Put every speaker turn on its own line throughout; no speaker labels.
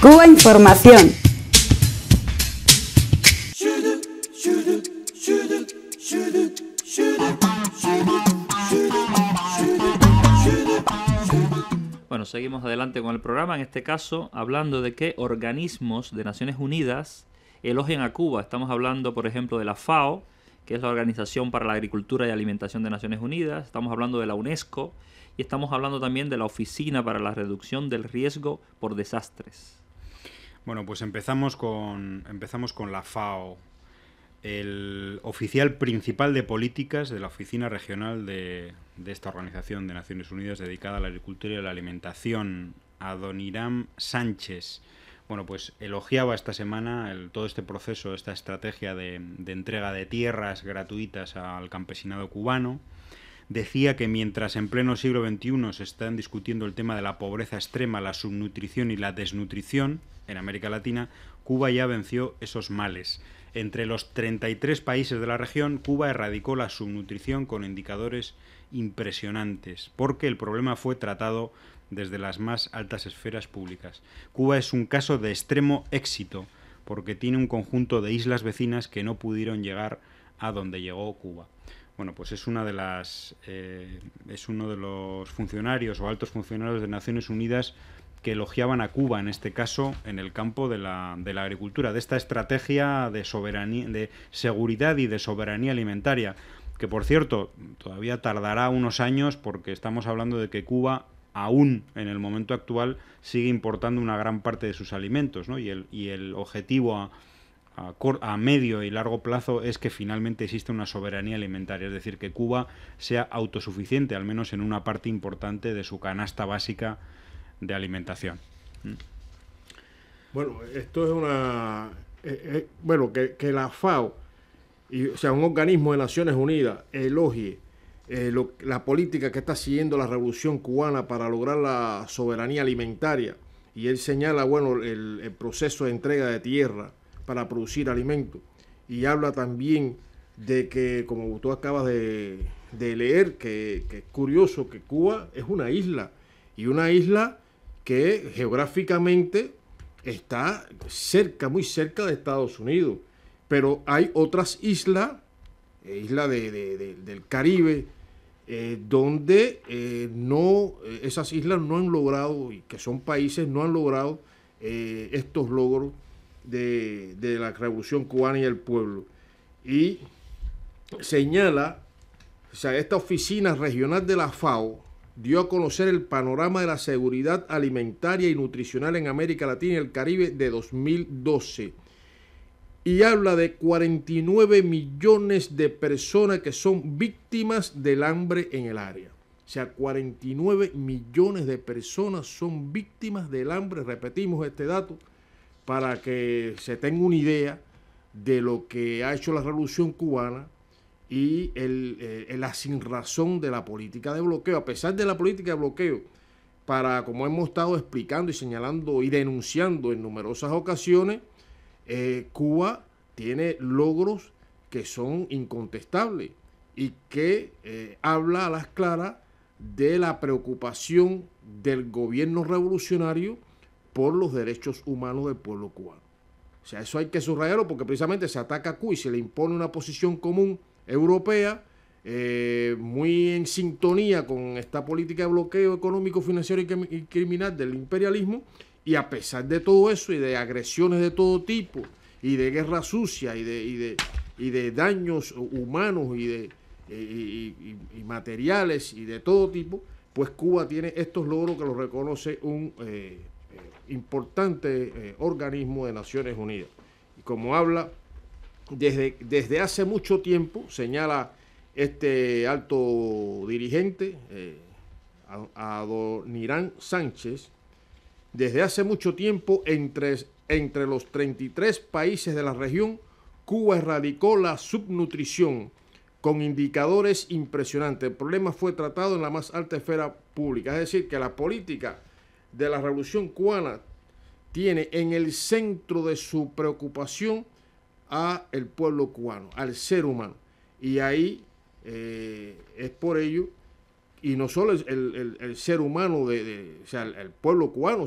Cuba Información.
Bueno, seguimos adelante con el programa, en este caso hablando de qué organismos de Naciones Unidas elogian a Cuba. Estamos hablando, por ejemplo, de la FAO, que es la Organización para la Agricultura y Alimentación de Naciones Unidas. Estamos hablando de la UNESCO y estamos hablando también de la Oficina para la Reducción del Riesgo por Desastres.
Bueno, pues empezamos con, empezamos con la FAO, el oficial principal de políticas de la Oficina Regional de, de esta Organización de Naciones Unidas dedicada a la agricultura y la alimentación, Adoniram Sánchez. Bueno, pues elogiaba esta semana el, todo este proceso, esta estrategia de, de entrega de tierras gratuitas al campesinado cubano. Decía que mientras en pleno siglo XXI se están discutiendo el tema de la pobreza extrema, la subnutrición y la desnutrición en América Latina, Cuba ya venció esos males. Entre los 33 países de la región, Cuba erradicó la subnutrición con indicadores impresionantes, porque el problema fue tratado desde las más altas esferas públicas. Cuba es un caso de extremo éxito, porque tiene un conjunto de islas vecinas que no pudieron llegar a donde llegó Cuba. Bueno, pues es una de las eh, es uno de los funcionarios o altos funcionarios de Naciones Unidas que elogiaban a Cuba en este caso en el campo de la, de la agricultura, de esta estrategia de soberanía, de seguridad y de soberanía alimentaria, que por cierto todavía tardará unos años porque estamos hablando de que Cuba aún en el momento actual sigue importando una gran parte de sus alimentos, ¿no? Y el, y el objetivo a, a, medio y largo plazo es que finalmente existe una soberanía alimentaria, es decir, que Cuba sea autosuficiente, al menos en una parte importante de su canasta básica de alimentación.
Bueno, esto es una... Eh, eh, bueno, que, la FAO, y, o sea, un organismo de Naciones Unidas, elogie eh, la política que está siguiendo la revolución cubana para lograr la soberanía alimentaria. Y él señala, bueno, el proceso de entrega de tierra para producir alimentos. Y habla también de que, como tú acabas de, leer, que, es curioso que Cuba es una isla. Y una isla que geográficamente está cerca, muy cerca de Estados Unidos. Pero hay otras islas, eh, islas de, de, de, del Caribe, eh, donde eh, no, esas islas no han logrado, y que son países, no han logrado estos logros de, la revolución cubana y el pueblo. Y señala, o sea, esta oficina regional de la FAO dio a conocer el panorama de la seguridad alimentaria y nutricional en América Latina y el Caribe de 2012 y habla de 49 millones de personas que son víctimas del hambre en el área. O sea, 49 millones de personas son víctimas del hambre. Repetimos este dato para que se tenga una idea de lo que ha hecho la revolución cubana y el, eh, la sin razón de la política de bloqueo. A pesar de la política de bloqueo, para, como hemos estado explicando y señalando y denunciando en numerosas ocasiones, eh, Cuba tiene logros que son incontestables y que eh, habla a las claras de la preocupación del gobierno revolucionario por los derechos humanos del pueblo cubano. O sea, eso hay que subrayarlo porque precisamente se ataca a Cuba y se le impone una posición común europea eh, muy en sintonía con esta política de bloqueo económico, financiero y criminal del imperialismo y a pesar de todo eso y de agresiones de todo tipo y de guerra sucia y de, y de, y de daños humanos y, de, y, materiales y de todo tipo, pues Cuba tiene estos logros que los reconoce un eh, importante eh, organismo de Naciones Unidas. Y como habla, desde, desde hace mucho tiempo, señala este alto dirigente, eh, Adonirán Sánchez, desde hace mucho tiempo, entre, entre los 33 países de la región, Cuba erradicó la subnutrición con indicadores impresionantes. El problema fue tratado en la más alta esfera pública. Es decir, que la política de la revolución cubana tiene en el centro de su preocupación a el pueblo cubano, al ser humano. Y ahí eh, es por ello y no solo el, el, ser humano, de, o sea, el, pueblo cubano,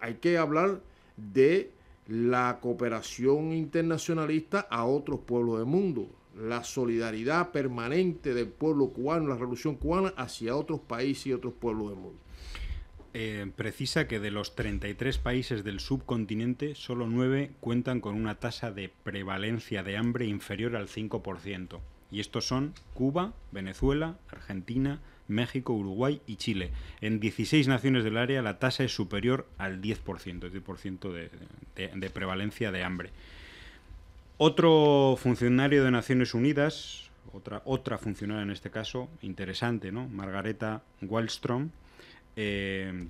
hay que hablar de la cooperación internacionalista a otros pueblos del mundo, la solidaridad permanente del pueblo cubano, la revolución cubana hacia otros países y otros pueblos del mundo.
Eh, precisa que de los 33 países del subcontinente, solo 9 cuentan con una tasa de prevalencia de hambre inferior al 5%. Y estos son Cuba, Venezuela, Argentina, México, Uruguay y Chile. En 16 naciones del área la tasa es superior al 10%, 10% de, de, prevalencia de hambre. Otro funcionario de Naciones Unidas, otra, otra funcionaria en este caso, interesante, ¿no? Margareta Wallström, eh,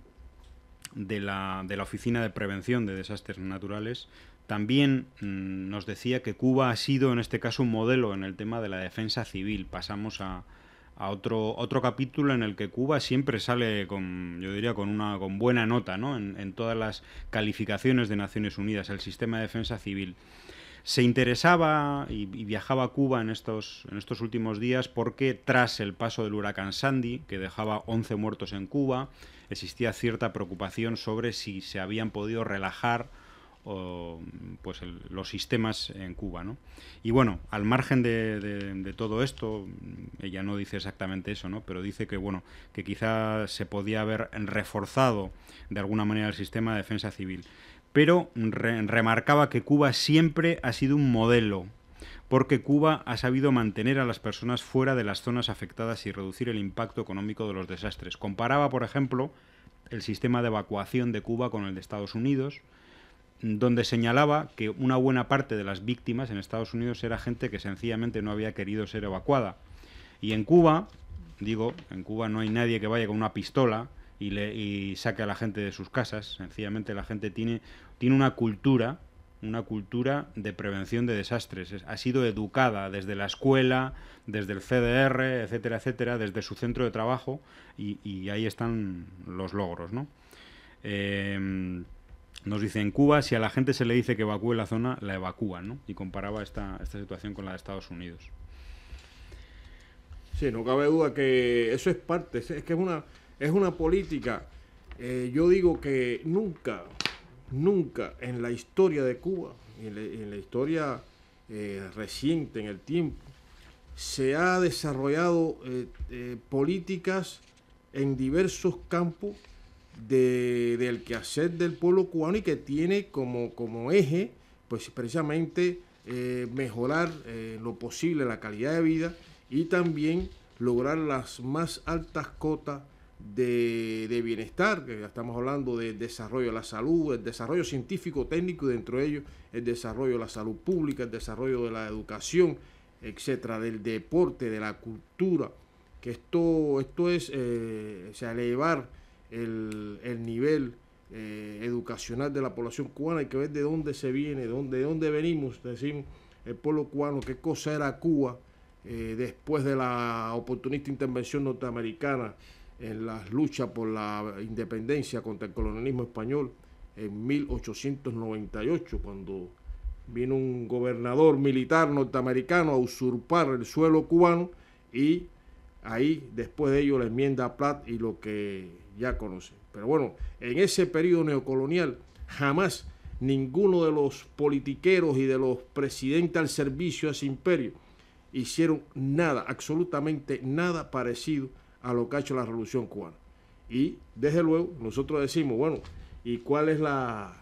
de, la, de, la, Oficina de Prevención de Desastres Naturales, también mmm, nos decía que Cuba ha sido en este caso un modelo en el tema de la defensa civil. Pasamos a, a otro, otro capítulo en el que Cuba siempre sale con, yo diría, con una con buena nota, ¿no? En, en todas las calificaciones de Naciones Unidas, el sistema de defensa civil se interesaba y, viajaba a Cuba en estos, en estos últimos días porque tras el paso del huracán Sandy, que dejaba 11 muertos en Cuba, existía cierta preocupación sobre si se habían podido relajar pues los sistemas en Cuba. ¿no? Y bueno, al margen de, de, de, todo esto, ella no dice exactamente eso, ¿no? pero dice que, bueno, que quizá se podía haber reforzado de alguna manera el sistema de defensa civil pero re remarcaba que Cuba siempre ha sido un modelo, porque Cuba ha sabido mantener a las personas fuera de las zonas afectadas y reducir el impacto económico de los desastres. Comparaba, por ejemplo, el sistema de evacuación de Cuba con el de Estados Unidos, donde señalaba que una buena parte de las víctimas en Estados Unidos era gente que sencillamente no había querido ser evacuada. Y en Cuba, digo, en Cuba no hay nadie que vaya con una pistola y, le, y saque a la gente de sus casas. Sencillamente la gente tiene, tiene una cultura, una cultura de prevención de desastres. Es, ha sido educada desde la escuela, desde el CDR, etcétera, etcétera, desde su centro de trabajo y, ahí están los logros, ¿no? Eh, nos dice en Cuba, si a la gente se le dice que evacúe la zona, la evacúan, ¿no? Y comparaba esta, esta situación con la de Estados Unidos.
Sí, no cabe duda que eso es parte, es que es una, es una política. Eh, yo digo que nunca, nunca en la historia de Cuba, en la, historia eh, reciente, en el tiempo, se ha desarrollado eh, políticas en diversos campos de, del quehacer del pueblo cubano y que tiene como, como eje, pues precisamente mejorar lo posible la calidad de vida y también lograr las más altas cotas de, de, bienestar, que estamos hablando del desarrollo de la salud, el desarrollo científico, técnico y dentro de ellos el desarrollo de la salud pública, el desarrollo de la educación, etcétera, del deporte, de la cultura, que esto, esto es eh, sea, elevar el, el nivel eh, educacional de la población cubana, hay que ver de dónde se viene, de dónde, de dónde venimos, decimos el pueblo cubano, qué cosa era Cuba eh, después de la oportunista intervención norteamericana en las luchas por la independencia contra el colonialismo español en 1898, cuando vino un gobernador militar norteamericano a usurpar el suelo cubano y ahí después de ello la enmienda Platt y lo que ya conocen. Pero bueno, en ese periodo neocolonial jamás ninguno de los politiqueros y de los presidentes al servicio de ese imperio hicieron nada, absolutamente nada parecido a lo que ha hecho la revolución cubana. Y desde luego nosotros decimos, bueno, ¿y cuál es la,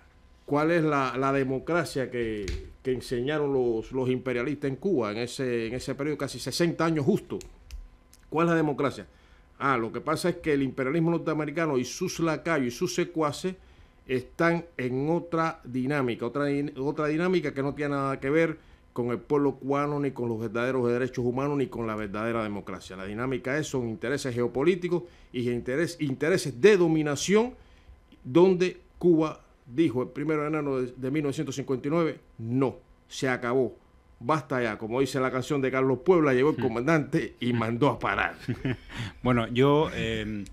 cuál es la, la democracia que, que, enseñaron los, los imperialistas en Cuba en ese, en ese periodo, casi 60 años justo? ¿Cuál es la democracia? Ah, lo que pasa es que el imperialismo norteamericano y sus lacayos y sus secuaces están en otra dinámica, otra, otra dinámica que no tiene nada que ver con el pueblo cubano, ni con los verdaderos derechos humanos, ni con la verdadera democracia. La dinámica es, son intereses geopolíticos y interés, intereses de dominación, donde Cuba dijo el 1 de enero de, de 1959, no, se acabó, basta ya, como dice la canción de Carlos Puebla, llegó el comandante y mandó a parar.
bueno, yo... Eh...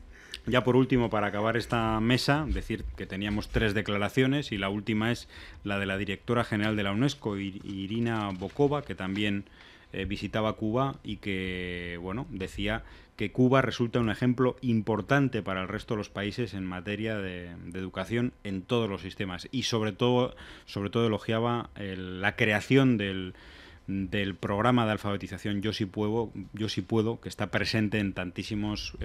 Ya por último, para acabar esta mesa, decir que teníamos tres declaraciones y la última es la de la directora general de la UNESCO, Irina Bokova, que también eh, visitaba Cuba y que, bueno, decía que Cuba resulta un ejemplo importante para el resto de los países en materia de, educación en todos los sistemas. Y sobre todo, sobre todo elogiaba la creación del, del programa de alfabetización Yo sí puedo, Yo sí puedo, que está presente en tantísimos